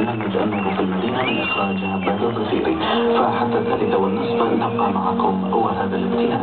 البرنامج النور في المدينة من إخراج عباد الظفيري فحتى الثالثة والنصف نبقى معكم. وهذا الابتهال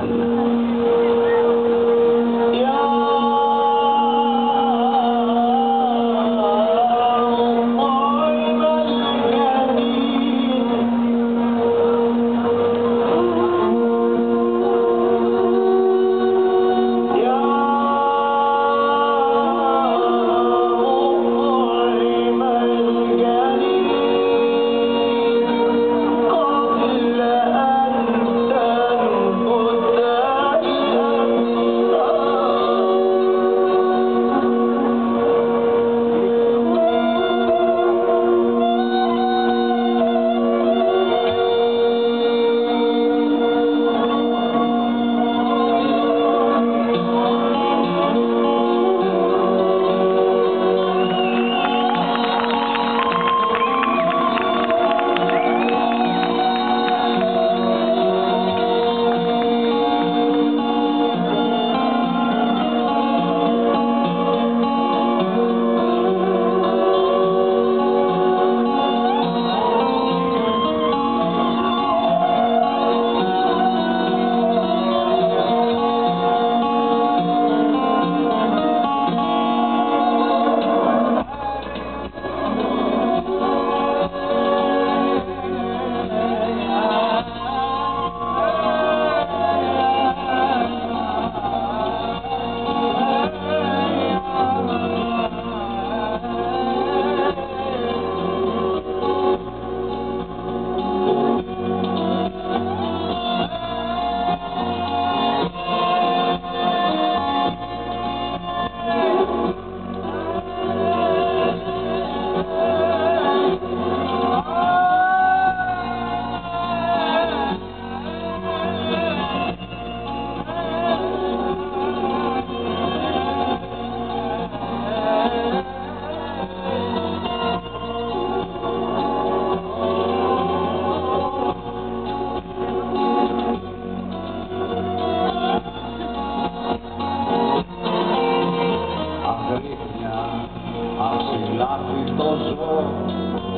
αψηλάφι το ζώο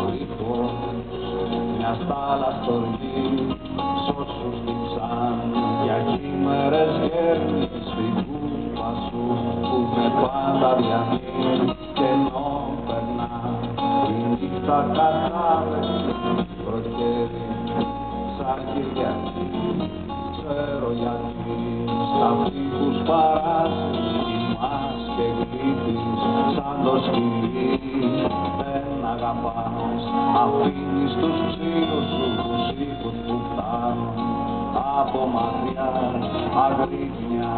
ρήχο μια στάλα στοργή σ' όσους τυψάν για κείμερες γέρνεις στην κούπα σου που με πάντα διανύει και ενώ περνά. Η νύχτα κατάλευση προχέρι σαν Κυριακή ξέρω γιατί στα φύγους παράσεις κοιμάς και γλύφεις σαν το σκυλί δεν αγαπάς. Αφήνεις τους ψήλους σου τους ήχους που φτάνουν. Από μακριά αγρύπνια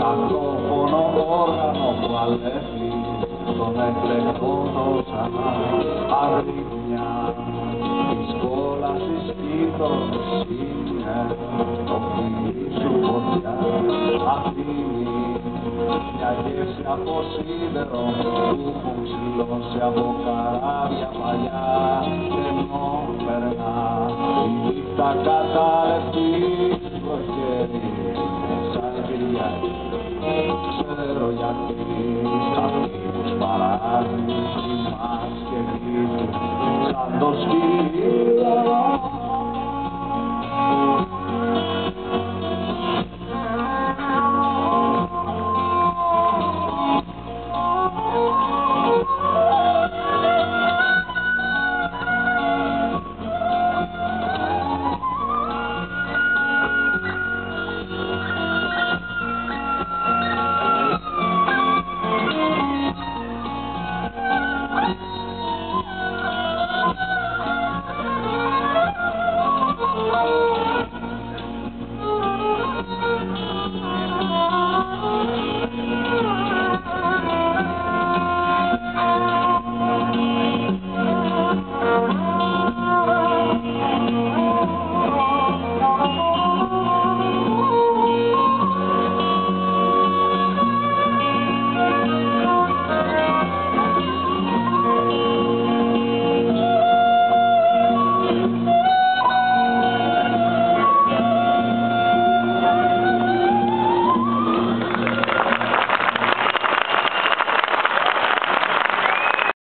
κακόφωνο όργανο που αλεύει τον εκλεκτόνο ξανά αγρύπνια της κόλασης κοίτος είναι το φίλι σου φωτιά. Αφήνεις μια γεύση από σίδερο που έχουν ξυλώσει από καράβια παλιά και ενώ περνά. Η νύχτα κατάλευτη στο χέρι σαν Κυριακή. Ξέρω γιατί αυτοί τους παράζεις κοιμάς και γλύφεις σαν το σκύλι